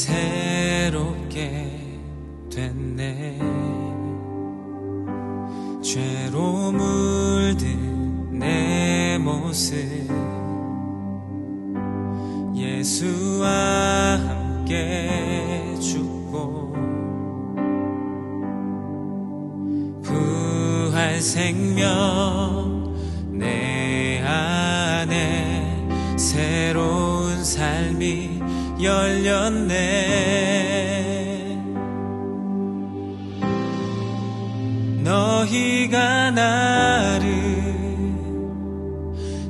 지나 너희가 나를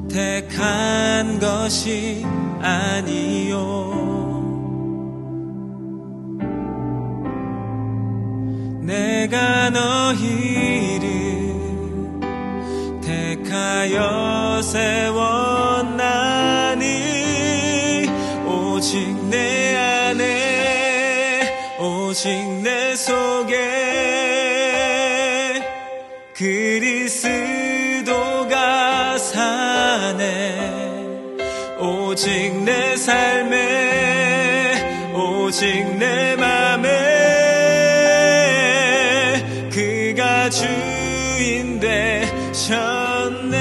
택한 것이 아니요. 내가 너희를 택하여 세웠나니 오직 내 안에 오직 오직 내 삶에 오직 내 맘에 그가 주인 되셨네.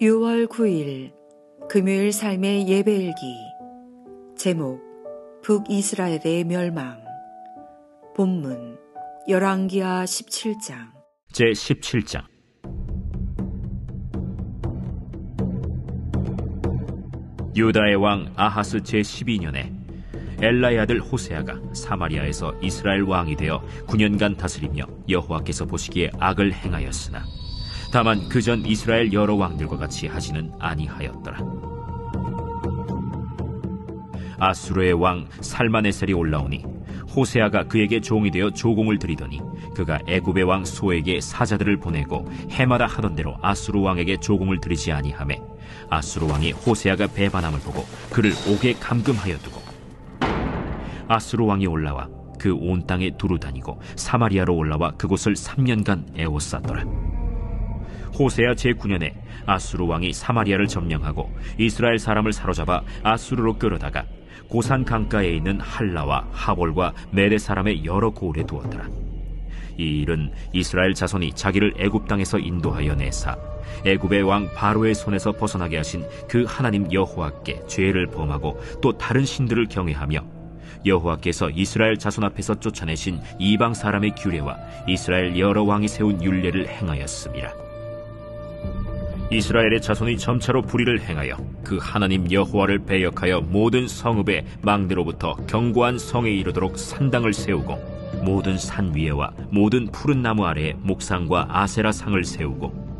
유월 9일 금요일 삶의 예배일기 제목 북이스라엘의 멸망. 본문 열왕기하 17장. 제 17장. 유다의 왕 아하스 제 12년에 엘라의 아들 호세아가 사마리아에서 이스라엘 왕이 되어 9년간 다스리며 여호와께서 보시기에 악을 행하였으나 다만 그 전 이스라엘 여러 왕들과 같이 하지는 아니하였더라 아수르의 왕 살마네셀이 올라오니 호세아가 그에게 종이 되어 조공을 드리더니 그가 애굽의 왕 소에게 사자들을 보내고 해마다 하던 대로 아수르 왕에게 조공을 드리지 아니하매 아수르 왕이 호세아가 배반함을 보고 그를 옥에 감금하여 두고 아수르 왕이 올라와 그 온 땅에 두루 다니고 사마리아로 올라와 그곳을 3년간 애워쌌더라. 호세아 제9년에 아수르 왕이 사마리아를 점령하고 이스라엘 사람을 사로잡아 아수르로 끌어다가 고산 강가에 있는 할라와 하볼과 메레 사람의 여러 고을에 두었더라. 이 일은 이스라엘 자손이 자기를 애굽 땅에서 인도하여 내사 애굽의 왕 바로의 손에서 벗어나게 하신 그 하나님 여호와께 죄를 범하고 또 다른 신들을 경외하며 여호와께서 이스라엘 자손 앞에서 쫓아내신 이방 사람의 규례와 이스라엘 여러 왕이 세운 율례를 행하였습니다. 이스라엘의 자손이 점차로 불의를 행하여 그 하나님 여호와를 배역하여 모든 성읍의 망대로부터 견고한 성에 이르도록 산당을 세우고 모든 산 위에와 모든 푸른 나무 아래에 목상과 아세라 상을 세우고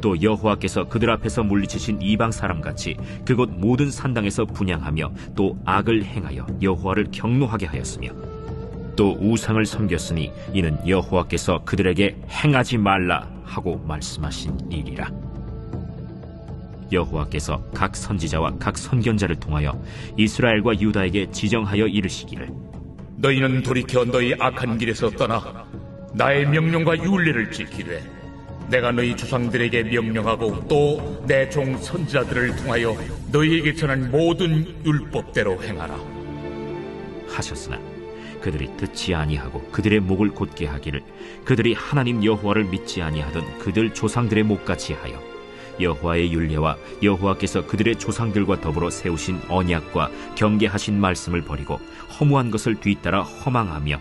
또 여호와께서 그들 앞에서 물리치신 이방 사람 같이 그곳 모든 산당에서 분양하며 또 악을 행하여 여호와를 경노하게 하였으며 또 우상을 섬겼으니 이는 여호와께서 그들에게 행하지 말라 하고 말씀하신 일이라. 여호와께서 각 선지자와 각 선견자를 통하여 이스라엘과 유다에게 지정하여 이르시기를 너희는 돌이켜 너희 악한 길에서 떠나 나의 명령과 윤례를 지키되 내가 너희 조상들에게 명령하고 또 내 종 선지자들을 통하여 너희에게 전한 모든 율법대로 행하라. 하셨으나 그들이 듣지 아니하고 그들의 목을 곧게 하기를 그들이 하나님 여호와를 믿지 아니하던 그들 조상들의 목같이 하여 여호와의 율례와 여호와께서 그들의 조상들과 더불어 세우신 언약과 경계하신 말씀을 버리고 허무한 것을 뒤따라 허망하며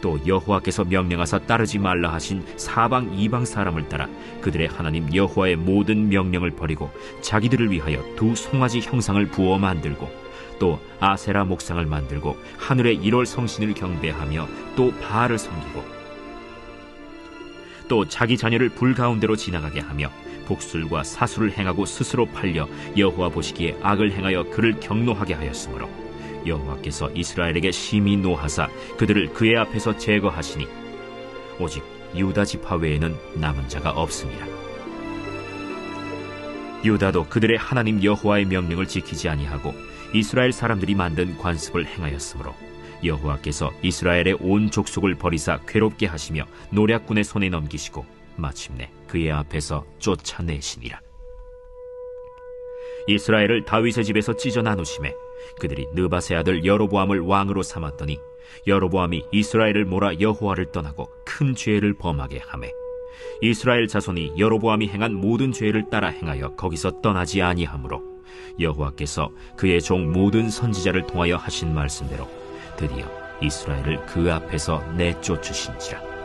또 여호와께서 명령하사 따르지 말라 하신 사방 이방 사람을 따라 그들의 하나님 여호와의 모든 명령을 버리고 자기들을 위하여 두 송아지 형상을 부어 만들고 또 아세라 목상을 만들고 하늘의 일월 성신을 경배하며 또 바알을 섬기고 또 자기 자녀를 불 가운데로 지나가게 하며 복술과 사술을 행하고 스스로 팔려 여호와 보시기에 악을 행하여 그를 경노하게 하였으므로 여호와께서 이스라엘에게 심히 노하사 그들을 그의 앞에서 제거하시니 오직 유다 지파 외에는 남은 자가 없습니다. 유다도 그들의 하나님 여호와의 명령을 지키지 아니하고 이스라엘 사람들이 만든 관습을 행하였으므로 여호와께서 이스라엘의 온 족속을 버리사 괴롭게 하시며 노략군의 손에 넘기시고 마침내 그의 앞에서 쫓아내시니라. 이스라엘을 다윗의 집에서 찢어 나누심에 그들이 느바세 아들 여로보암을 왕으로 삼았더니 여로보암이 이스라엘을 몰아 여호와를 떠나고 큰 죄를 범하게 하매 이스라엘 자손이 여로보암이 행한 모든 죄를 따라 행하여 거기서 떠나지 아니하므로 여호와께서 그의 종 모든 선지자를 통하여 하신 말씀대로 드디어 이스라엘을 그 앞에서 내쫓으신지라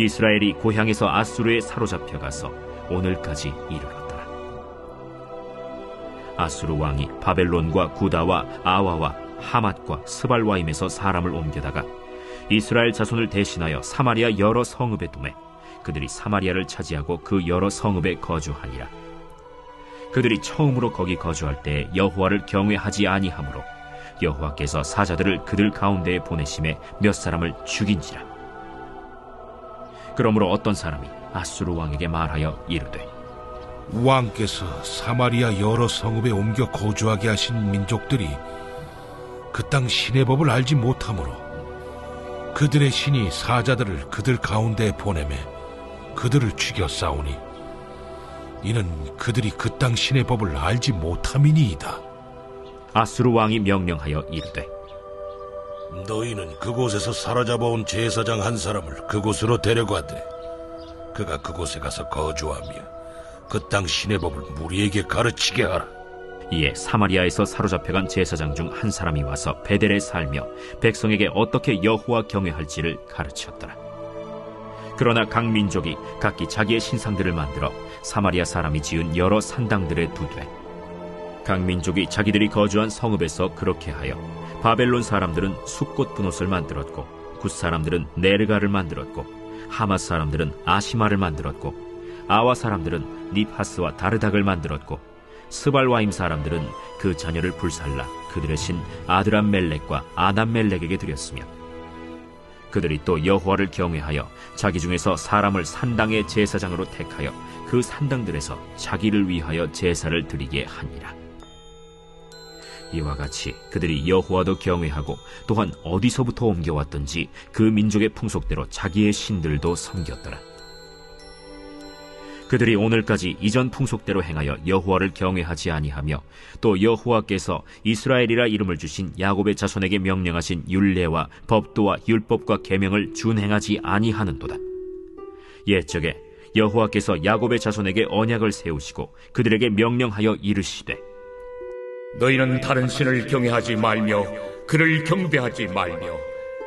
이스라엘이 고향에서 아수르에 사로잡혀 가서 오늘까지 이르렀더라 아수르 왕이 바벨론과 구다와 아와와 하맛과 스발와임에서 사람을 옮겨다가 이스라엘 자손을 대신하여 사마리아 여러 성읍에 두매 그들이 사마리아를 차지하고 그 여러 성읍에 거주하니라. 그들이 처음으로 거기 거주할 때 여호와를 경외하지 아니하므로 여호와께서 사자들을 그들 가운데에 보내심에 몇 사람을 죽인지라. 그러므로 어떤 사람이 아수르 왕에게 말하여 이르되 왕께서 사마리아 여러 성읍에 옮겨 거주하게 하신 민족들이 그 땅 신의 법을 알지 못하므로 그들의 신이 사자들을 그들 가운데에 보내매 그들을 죽여 싸우니 이는 그들이 그 땅 신의 법을 알지 못함이니이다. 아수르 왕이 명령하여 이르되 너희는 그곳에서 사로잡아온 제사장 한 사람을 그곳으로 데려가되 그가 그곳에 가서 거주하며 그 땅 신의 법을 무리에게 가르치게 하라. 이에 사마리아에서 사로잡혀간 제사장 중 한 사람이 와서 벧엘에 살며 백성에게 어떻게 여호와 경외할지를 가르쳤더라. 그러나 각 민족이 각기 자기의 신상들을 만들어 사마리아 사람이 지은 여러 산당들에 두되 각 민족이 자기들이 거주한 성읍에서 그렇게 하여 바벨론 사람들은 숙곳 브놋을 만들었고 굿 사람들은 네르갈을 만들었고 하맛 사람들은 아시마를 만들었고 아와 사람들은 니파스와 다르닥을 만들었고 스발와임 사람들은 그 자녀를 불살라 그들의 신 아드람 멜렉과 아담 멜렉에게 드렸으며 그들이 또 여호와를 경외하여 자기 중에서 사람을 산당의 제사장으로 택하여 그 산당들에서 자기를 위하여 제사를 드리게 하니라. 이와 같이 그들이 여호와도 경외하고 또한 어디서부터 옮겨왔던지 그 민족의 풍속대로 자기의 신들도 섬겼더라. 그들이 오늘까지 이전 풍속대로 행하여 여호와를 경외하지 아니하며 또 여호와께서 이스라엘이라 이름을 주신 야곱의 자손에게 명령하신 율례와 법도와 율법과 계명을 준행하지 아니하는도다. 옛적에 여호와께서 야곱의 자손에게 언약을 세우시고 그들에게 명령하여 이르시되 너희는 다른 신을 경외하지 말며 그를 경배하지 말며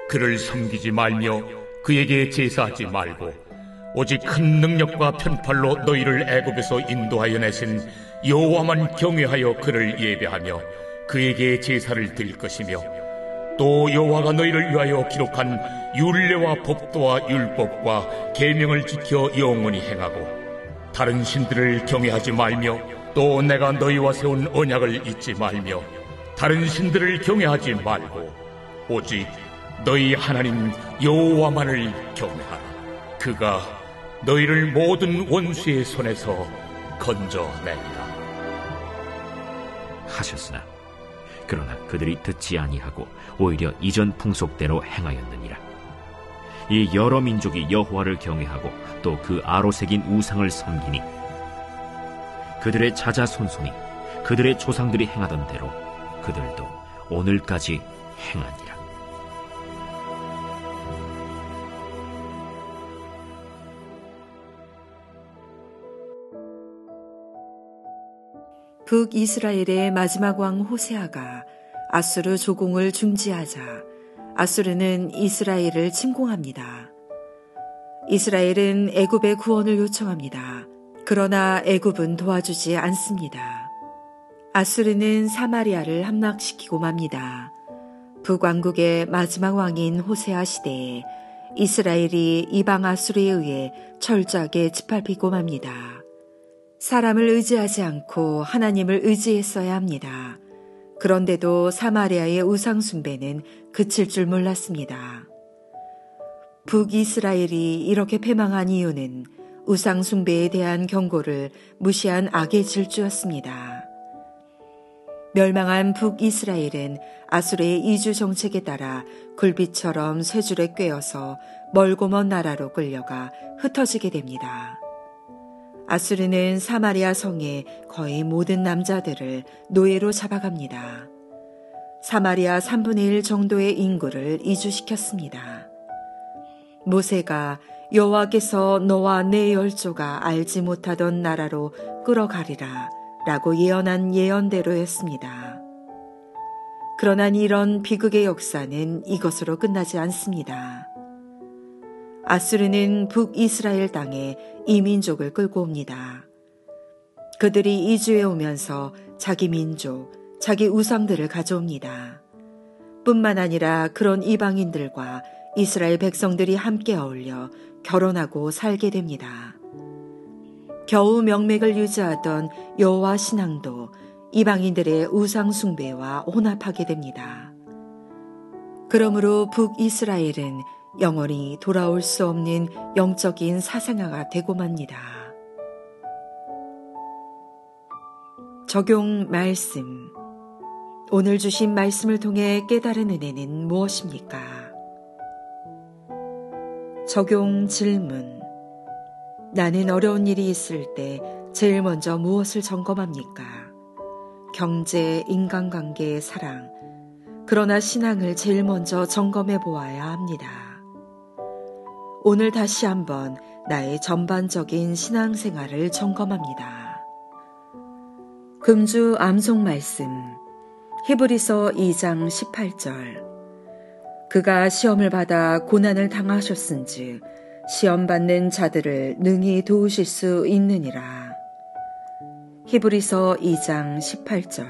그를 섬기지 말며 그에게 제사하지 말고 오직 큰 능력과 편팔로 너희를 애굽에서 인도하여 내신 여호와만 경외하여 그를 예배하며 그에게 제사를 드릴 것이며 또 여호와가 너희를 위하여 기록한 율례와 법도와 율법과 계명을 지켜 영원히 행하고 다른 신들을 경외하지 말며 또 내가 너희와 세운 언약을 잊지 말며 다른 신들을 경외하지 말고 오직 너희 하나님 여호와만을 경외하라 그가 너희를 모든 원수의 손에서 건져내리라. 하셨으나 그러나 그들이 듣지 아니하고 오히려 이전 풍속대로 행하였느니라. 이 여러 민족이 여호와를 경외하고 또 그 아로색인 우상을 섬기니 그들의 자자손손이 그들의 조상들이 행하던 대로 그들도 오늘까지 행하니라. 북이스라엘의 마지막 왕 호세아가 아수르 조공을 중지하자 아수르는 이스라엘을 침공합니다. 이스라엘은 애굽의 구원을 요청합니다. 그러나 애굽은 도와주지 않습니다. 아수르는 사마리아를 함락시키고 맙니다. 북왕국의 마지막 왕인 호세아 시대에 이스라엘이 이방 아수르에 의해 철저하게 짓밟히고 맙니다. 사람을 의지하지 않고 하나님을 의지했어야 합니다. 그런데도 사마리아의 우상숭배는 그칠 줄 몰랐습니다. 북이스라엘이 이렇게 패망한 이유는 우상숭배에 대한 경고를 무시한 악의 질주였습니다. 멸망한 북이스라엘은 아수르의 이주 정책에 따라 굴빛처럼 쇠줄에 꿰어서 멀고 먼 나라로 끌려가 흩어지게 됩니다. 아수르는 사마리아 성의 거의 모든 남자들을 노예로 잡아갑니다. 사마리아 3분의 1 정도의 인구를 이주시켰습니다. 모세가 여호와께서 너와 내 열조가 알지 못하던 나라로 끌어가리라 라고 예언한 예언대로 였습니다. 그러나 이런 비극의 역사는 이것으로 끝나지 않습니다. 아수르는 북이스라엘 땅에 이민족을 끌고 옵니다. 그들이 이주해 오면서 자기 민족, 자기 우상들을 가져옵니다. 뿐만 아니라 그런 이방인들과 이스라엘 백성들이 함께 어울려 결혼하고 살게 됩니다. 겨우 명맥을 유지하던 여호와 신앙도 이방인들의 우상 숭배와 혼합하게 됩니다. 그러므로 북이스라엘은 영원히 돌아올 수 없는 영적인 사생아가 되고 맙니다. 적용 말씀. 오늘 주신 말씀을 통해 깨달은 은혜는 무엇입니까? 적용 질문. 나는 어려운 일이 있을 때 제일 먼저 무엇을 점검합니까? 경제, 인간관계, 사랑. 그러나 신앙을 제일 먼저 점검해 보아야 합니다. 오늘 다시 한번 나의 전반적인 신앙생활을 점검합니다. 금주 암송 말씀. 히브리서 2장 18절. 그가 시험을 받아 고난을 당하셨은즉 시험 받는 자들을 능히 도우실 수 있느니라. 히브리서 2장 18절.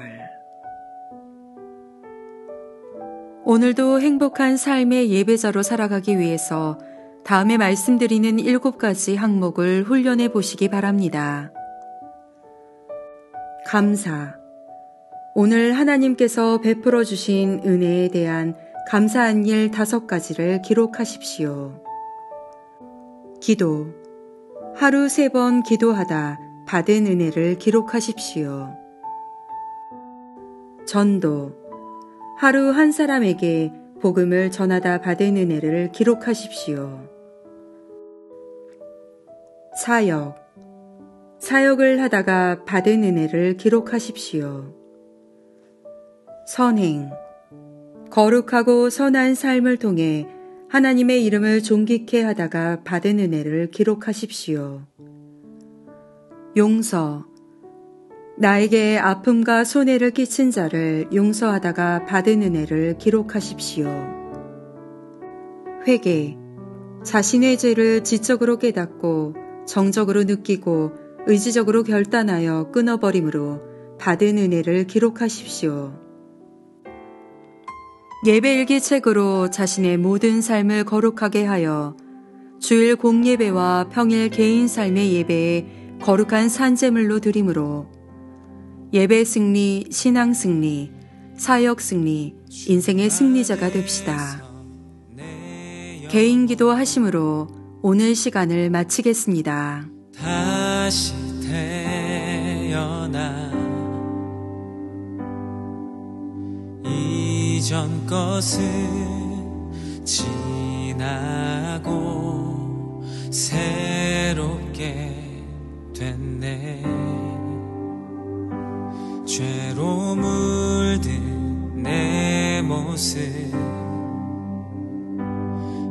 오늘도 행복한 삶의 예배자로 살아가기 위해서 다음에 말씀드리는 일곱 가지 항목을 훈련해 보시기 바랍니다. 감사. 오늘 하나님께서 베풀어 주신 은혜에 대한 감사한 일 다섯 가지를 기록하십시오. 기도. 하루 세 번 기도하다 받은 은혜를 기록하십시오. 전도. 하루 한 사람에게 복음을 전하다 받은 은혜를 기록하십시오. 사역. 사역을 하다가 받은 은혜를 기록하십시오. 선행. 거룩하고 선한 삶을 통해 하나님의 이름을 존귀케 하다가 받은 은혜를 기록하십시오. 용서. 나에게 아픔과 손해를 끼친 자를 용서하다가 받은 은혜를 기록하십시오. 회개. 자신의 죄를 지적으로 깨닫고 정적으로 느끼고 의지적으로 결단하여 끊어버림으로 받은 은혜를 기록하십시오. 예배일기 책으로 자신의 모든 삶을 거룩하게 하여 주일 공예배와 평일 개인 삶의 예배에 거룩한 산재물로 드림으로 예배 승리, 신앙 승리, 사역 승리, 인생의 승리자가 됩시다. 개인 기도 하심으로 오늘 시간을 마치겠습니다. 다시 이전 것은 지나고 새롭게 됐네. 죄로 물든 내 모습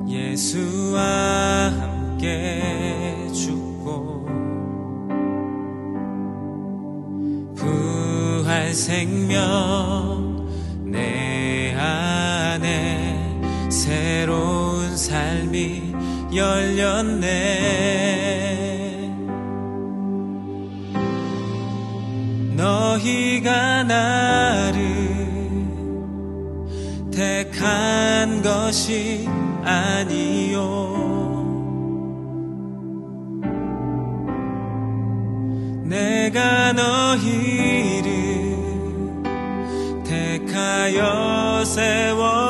예수와 함께 죽고 부활 생명 열렸네. 너희가 나를 택한 것이 아니요. 내가 너희를 택하여 세웠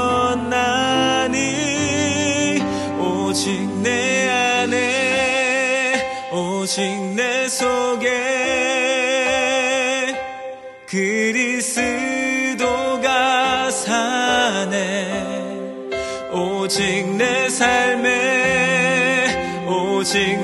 오직 내 속에 그리스도가 사네. 오직 내 삶에 오직